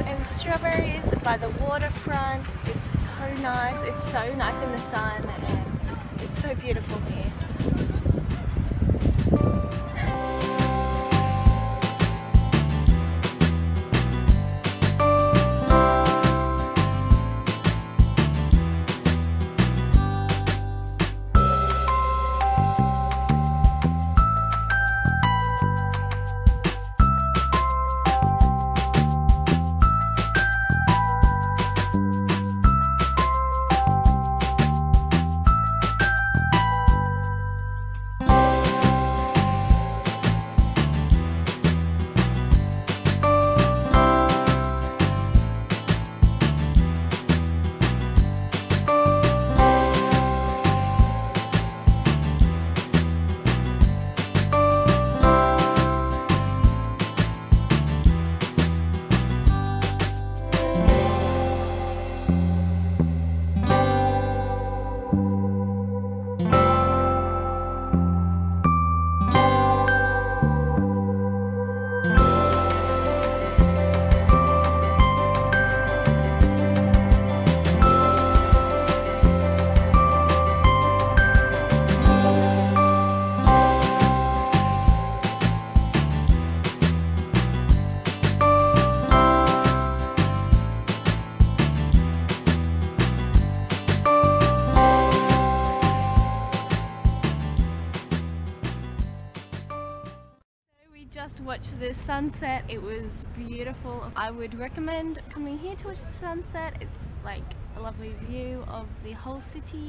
and strawberries by the waterfront. It's so nice. It's so nice in the sun and it's so beautiful here. Just watched the sunset. It was beautiful. I would recommend coming here to watch the sunset. It's like a lovely view of the whole city.